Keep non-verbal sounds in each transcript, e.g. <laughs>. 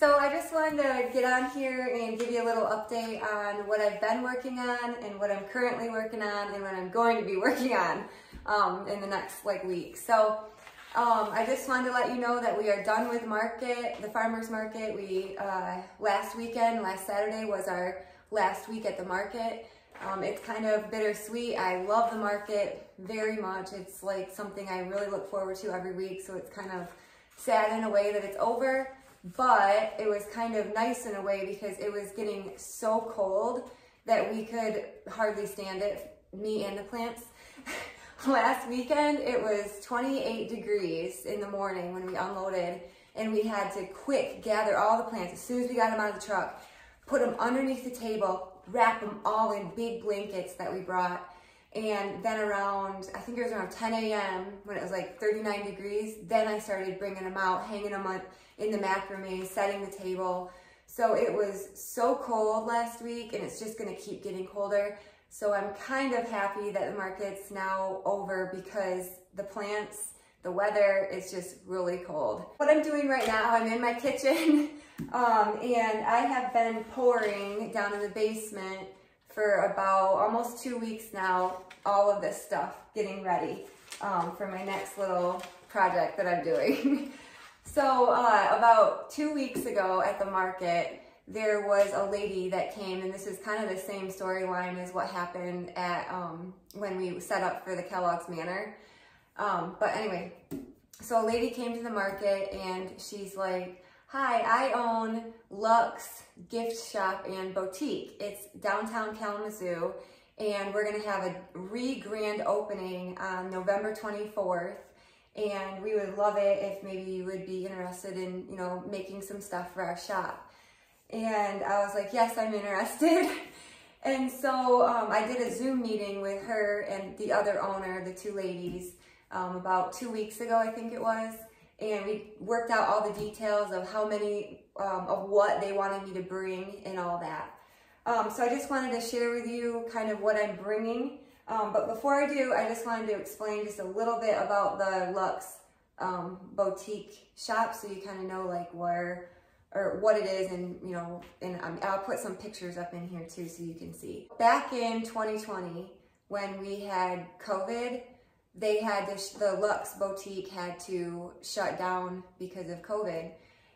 So I just wanted to get on here and give you a little update on what I've been working on and what I'm currently working on and what I'm going to be <laughs> working on um, in the next like week. So um, I just wanted to let you know that we are done with market, the farmer's market. We, uh, last weekend, last Saturday was our last week at the market. Um, it's kind of bittersweet. I love the market very much. It's like something I really look forward to every week. So it's kind of sad in a way that it's over but it was kind of nice in a way because it was getting so cold that we could hardly stand it, me and the plants. <laughs> Last weekend, it was 28 degrees in the morning when we unloaded and we had to quick gather all the plants as soon as we got them out of the truck, put them underneath the table, wrap them all in big blankets that we brought. And then around, I think it was around 10 a.m. when it was like 39 degrees, then I started bringing them out, hanging them on in the macrame, setting the table. So it was so cold last week and it's just gonna keep getting colder. So I'm kind of happy that the market's now over because the plants, the weather is just really cold. What I'm doing right now, I'm in my <laughs> kitchen um, and I have been pouring down in the basement for about almost two weeks now, all of this stuff getting ready um, for my next little project that I'm doing. <laughs> So uh, about two weeks ago at the market, there was a lady that came, and this is kind of the same storyline as what happened at um, when we set up for the Kellogg's Manor. Um, but anyway, so a lady came to the market and she's like, hi, I own Luxe Gift Shop and Boutique. It's downtown Kalamazoo, and we're gonna have a re-grand opening on November 24th and we would love it if maybe you would be interested in, you know, making some stuff for our shop. And I was like, yes, I'm interested. <laughs> and so um, I did a Zoom meeting with her and the other owner, the two ladies, um, about two weeks ago, I think it was. And we worked out all the details of how many, um, of what they wanted me to bring and all that. Um, so I just wanted to share with you kind of what I'm bringing um, but before I do, I just wanted to explain just a little bit about the Luxe um, boutique shop so you kind of know like where or what it is and you know and um, I'll put some pictures up in here too so you can see. Back in 2020 when we had COVID they had the Luxe boutique had to shut down because of COVID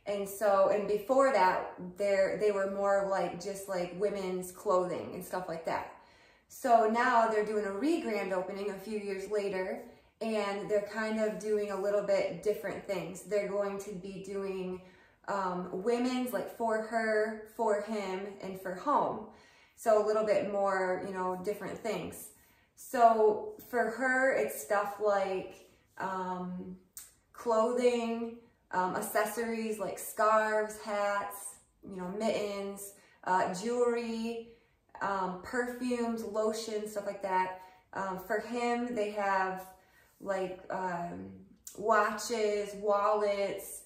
and so and before that there they were more of like just like women's clothing and stuff like that so now they're doing a re-grand opening a few years later and they're kind of doing a little bit different things. They're going to be doing um, women's like for her, for him, and for home. So a little bit more, you know, different things. So for her, it's stuff like um, clothing, um, accessories like scarves, hats, you know, mittens, uh, jewelry, um, perfumes, lotions, stuff like that. Um, for him, they have like um, watches, wallets,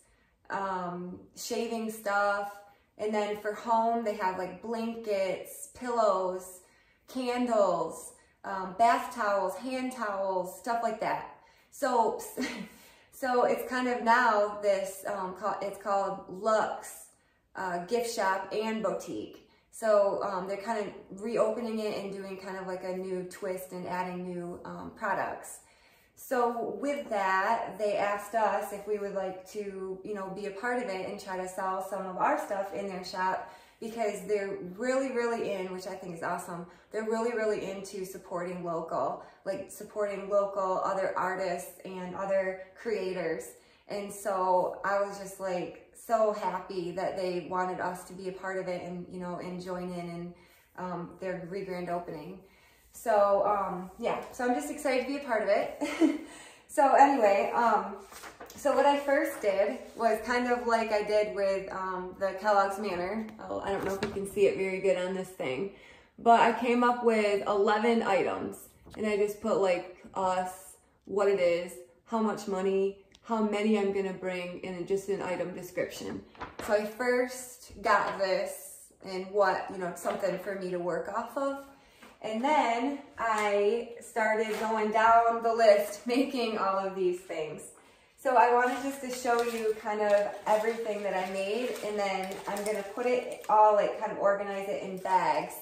um, shaving stuff. And then for home, they have like blankets, pillows, candles, um, bath towels, hand towels, stuff like that. So, <laughs> so it's kind of now this, um, it's called Luxe uh, Gift Shop and Boutique. So um, they're kind of reopening it and doing kind of like a new twist and adding new um, products. So with that, they asked us if we would like to, you know, be a part of it and try to sell some of our stuff in their shop because they're really, really in, which I think is awesome. They're really, really into supporting local, like supporting local other artists and other creators. And so I was just like, so happy that they wanted us to be a part of it and, you know, and join in in um, their re-grand opening. So, um, yeah, so I'm just excited to be a part of it. <laughs> so anyway, um, so what I first did was kind of like I did with um, the Kellogg's Manor. Oh, I don't know if you can see it very good on this thing, but I came up with 11 items and I just put like us, what it is, how much money, how many I'm gonna bring in just an item description. So I first got this and what, you know, something for me to work off of. And then I started going down the list <laughs> making all of these things. So I wanted just to show you kind of everything that I made and then I'm gonna put it all like kind of organize it in bags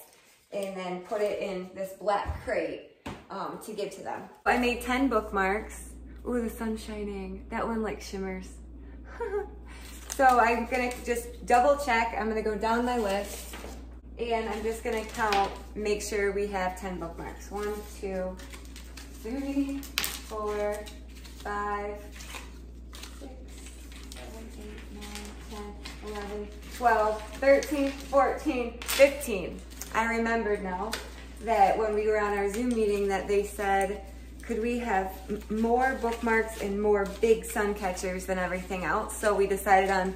and then put it in this black crate um, to give to them. I made 10 bookmarks. Ooh, the sun's shining. That one like shimmers. <laughs> so I'm gonna just double check. I'm gonna go down my list and I'm just gonna count, make sure we have 10 bookmarks. One, two, three, four, five, six, seven, eight, nine, 10, 11, 12, 13, 14, 15. I remembered now that when we were on our Zoom meeting that they said, could we have more bookmarks and more big sun catchers than everything else? So we decided on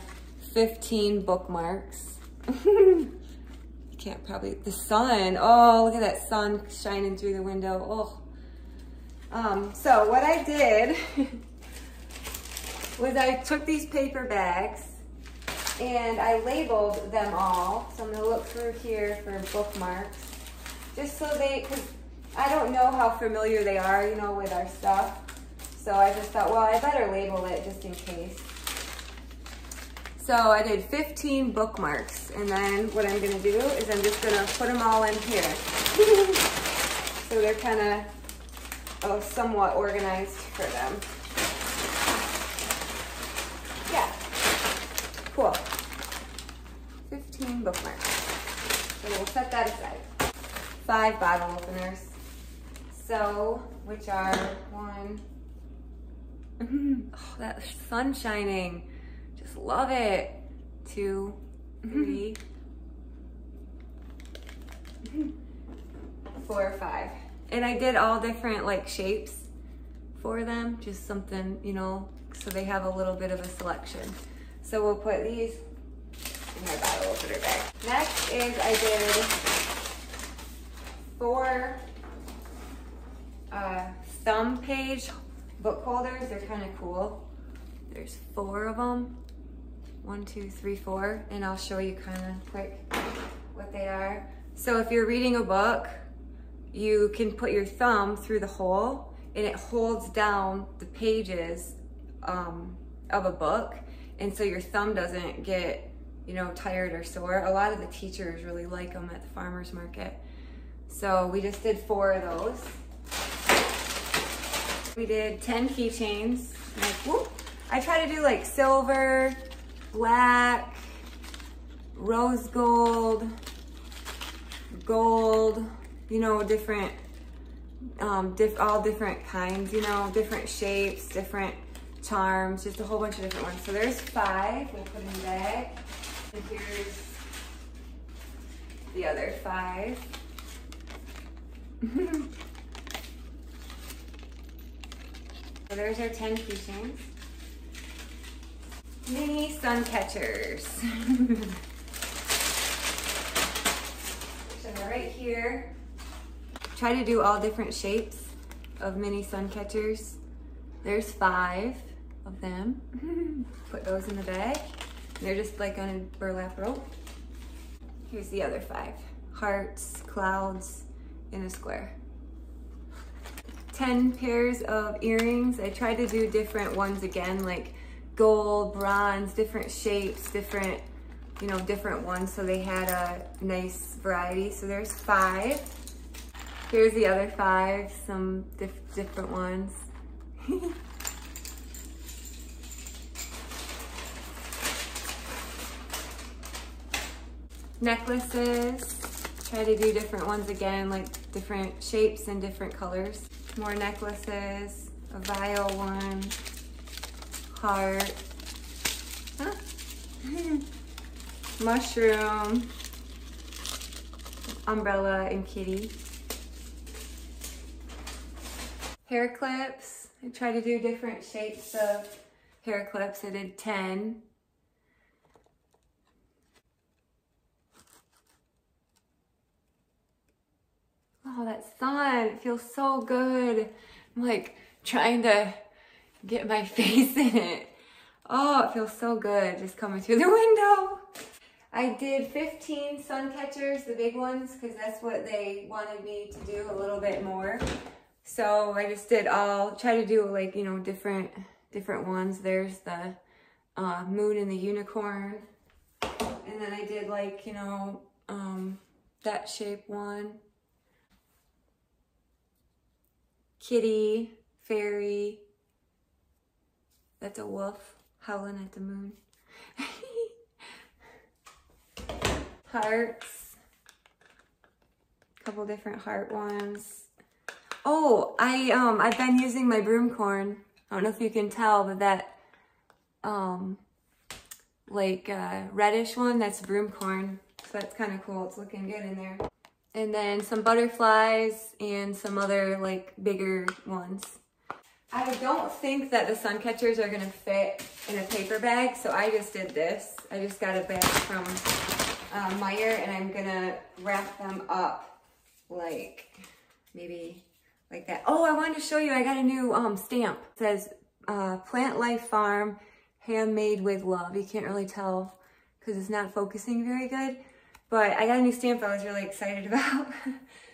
15 bookmarks. <laughs> You can't probably, the sun, oh, look at that sun shining through the window, oh. Um, so what I did <laughs> was I took these paper bags and I labeled them all. So I'm gonna look through here for bookmarks, just so they, cause I don't know how familiar they are, you know, with our stuff. So I just thought, well, I better label it just in case. So I did 15 bookmarks, and then what I'm gonna do is I'm just gonna put them all in here. <laughs> so they're kind of oh, somewhat organized for them. Yeah, cool. 15 bookmarks. So we'll set that aside. Five bottle openers. So, which are one, oh, that sun shining. Just love it. Two, three, four, five. And I did all different like shapes for them, just something, you know, so they have a little bit of a selection. So we'll put these in my bottle opener bag. Next is I did four uh, thumb page book holders. They're kind of cool. There's four of them. One, two, three, four. And I'll show you kind of quick what they are. So if you're reading a book, you can put your thumb through the hole and it holds down the pages um, of a book. And so your thumb doesn't get, you know, tired or sore. A lot of the teachers really like them at the farmer's market. So we just did four of those. We did 10 keychains. Like. I try to do like silver, black, rose gold, gold, you know, different, um, diff all different kinds, you know, different shapes, different charms, just a whole bunch of different ones. So there's five, we'll put in the bag. And here's the other five. <laughs> so there's our 10 keychains. Mini sun catchers. <laughs> so right here. Try to do all different shapes of mini sun catchers. There's five of them. <laughs> Put those in the bag. They're just like on a burlap rope. Here's the other five. Hearts, clouds, in a square. 10 pairs of earrings. I tried to do different ones again, like gold, bronze, different shapes, different, you know, different ones. So they had a nice variety. So there's five. Here's the other five, some diff different ones. <laughs> Necklaces, try to do different ones again, like different shapes and different colors. More necklaces, a vial one, heart, huh? <laughs> mushroom, umbrella and kitty hair clips. I try to do different shapes of hair clips. I did 10. Oh, it feels so good. I'm like trying to get my <laughs> face in it. Oh, it feels so good just coming through the window. I did 15 sun catchers, the big ones, because that's what they wanted me to do a little bit more. So I just did all, try to do like, you know, different different ones. There's the uh, moon and the unicorn. And then I did like, you know, um, that shape one. Kitty, fairy. That's a wolf howling at the moon. <laughs> Hearts. Couple different heart ones. Oh, I um I've been using my broom corn. I don't know if you can tell, but that um like uh, reddish one, that's broom corn. So that's kind of cool. It's looking good in there. And then some butterflies and some other like bigger ones. I don't think that the sun catchers are gonna fit in a paper bag, so I just did this. I just got a bag from uh, Meijer and I'm gonna wrap them up like maybe like that. Oh, I wanted to show you, I got a new um, stamp. It says uh, Plant Life Farm, handmade with love. You can't really tell because it's not focusing very good. But I got a new stamp I was really excited <laughs> about.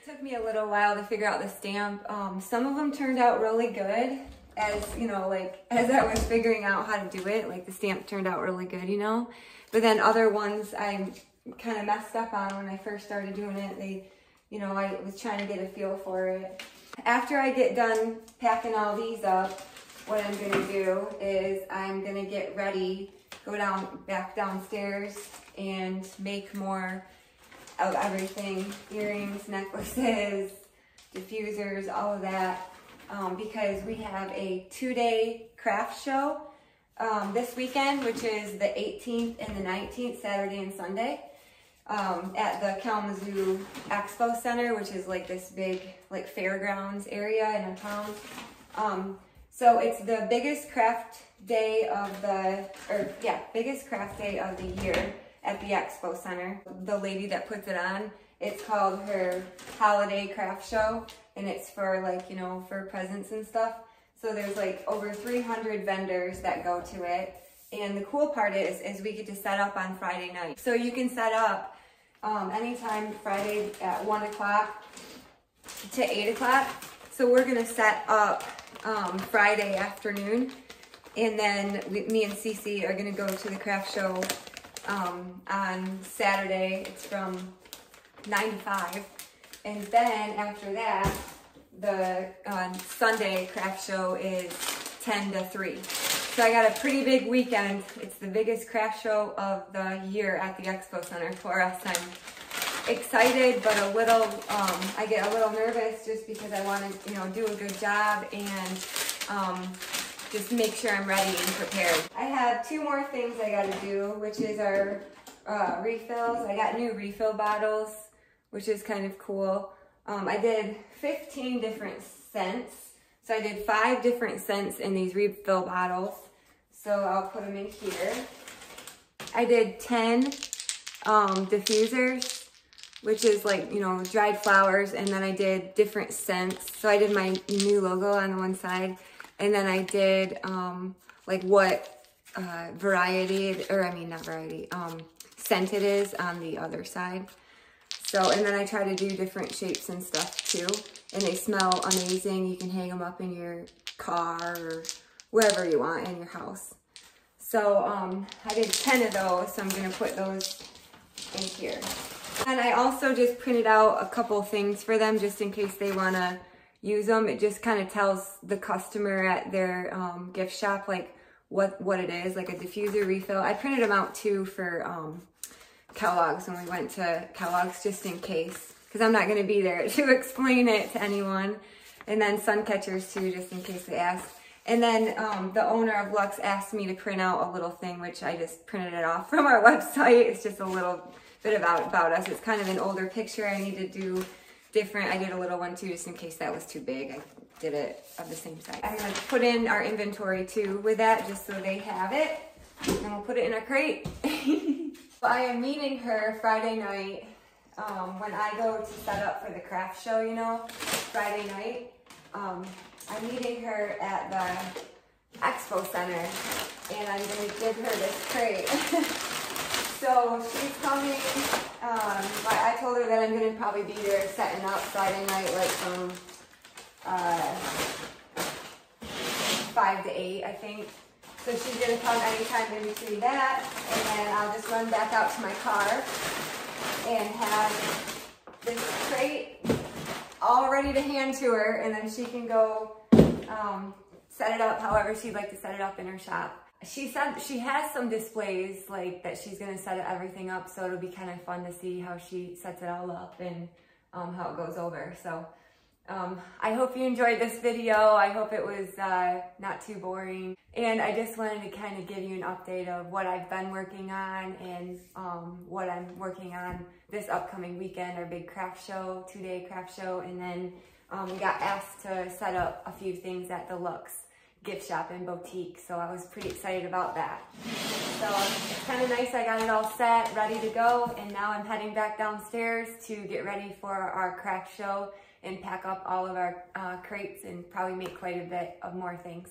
took me a little while to figure out the stamp. Um, some of them turned out really good as, you know, like as I was figuring out how to do it, like the stamp turned out really good, you know? But then other ones I kind of messed up on when I first started doing it. They, you know, I was trying to get a feel for it. After I get done packing all these up, what I'm gonna do is I'm gonna get ready, go down back downstairs and make more of everything, earrings, necklaces, diffusers, all of that, um, because we have a two-day craft show um, this weekend, which is the 18th and the 19th, Saturday and Sunday um, at the Kalamazoo Expo Center, which is like this big like fairgrounds area in a town. So it's the biggest craft day of the, or yeah, biggest craft day of the year at the Expo Center. The lady that puts it on, it's called her Holiday Craft Show, and it's for like, you know, for presents and stuff. So there's like over 300 vendors that go to it. And the cool part is, is we get to set up on Friday night. So you can set up um, anytime Friday at 1 o'clock to 8 o'clock. So we're to set up um, Friday afternoon. And then we, me and Cece are to go to the craft show um, on Saturday. It's from 9 to 5. And then after that, the uh, Sunday craft show is 10 to 3. So I got a pretty big weekend. It's the biggest craft show of the year at the Expo Center for us. I'm excited, but a little, um, I get a little nervous just because I want to, you know, do a good job and um, just make sure I'm ready and prepared. I have two more things I got to do, which is our uh, refills. I got new refill bottles, which is kind of cool. Um, I did 15 different scents. So I did five different scents in these refill bottles. So I'll put them in here. I did 10 um, diffusers, which is like, you know, dried flowers. And then I did different scents. So I did my new logo on the one side. And then I did um, like what uh, variety, or I mean, not variety, um, scent it is on the other side. So, and then I try to do different shapes and stuff too. And they smell amazing. You can hang them up in your car or wherever you want in your house. So um, I did 10 of those, so I'm gonna put those in here. And I also just printed out a couple things for them just in case they wanna use them. It just kind of tells the customer at their um, gift shop like what, what it is, like a diffuser refill. I printed them out too for um, Kellogg's when we went to Kellogg's just in case because I'm not gonna be there <laughs> to explain it to anyone. And then sun catchers too, just in case they ask. And then um, the owner of Luxe asked me to print out a little thing, which I just printed it off <laughs> from our website. It's just a little bit about, about us. It's kind of an older picture. I need to do different. I did a little one too, just in case that was too big. I did it of the same size. I'm gonna put in our inventory too with that, just so they have it. And we'll put it in a crate. <laughs> I am meeting her Friday night um, when I go to set up for the craft show, you know, Friday night. Um, I'm meeting her at the expo center and I'm to give her this crate. <laughs> so she's coming, um, I told her that I'm going to probably be there setting up Friday night like from uh, five to eight, I think. So she's gonna come anytime in between that, and then I'll just run back out to my car and have this crate all ready to hand to her, and then she can go um, set it up however she'd like to set it up in her shop. She said she has some displays like that she's gonna set everything up, so it'll be kind of fun to see how she sets it all up and um, how it goes over. So um, I hope you enjoyed this video. I hope it was uh, not too boring. And I just wanted to kind of give you an update of what I've been working on and um, what I'm working on this upcoming weekend, our big craft show, two-day craft show. And then um, we got asked to set up a few things at the Luxe gift shop and boutique. So I was pretty excited about that. So it's kind of nice. I got it all set, ready to go. And now I'm heading back downstairs to get ready for our craft show and pack up all of our uh, crates and probably make quite a bit of more things.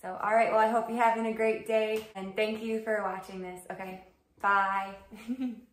So, all right, well, I hope you're having a great day and thank you for watching this. Okay, bye. <laughs>